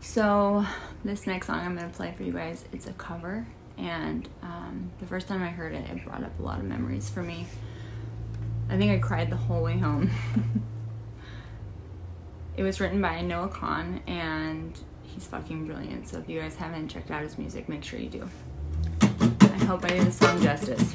So this next song I'm gonna play for you guys, it's a cover, and um, the first time I heard it, it brought up a lot of memories for me. I think I cried the whole way home. it was written by Noah Kahan, and he's fucking brilliant. So if you guys haven't checked out his music, make sure you do. I hope I did the song justice.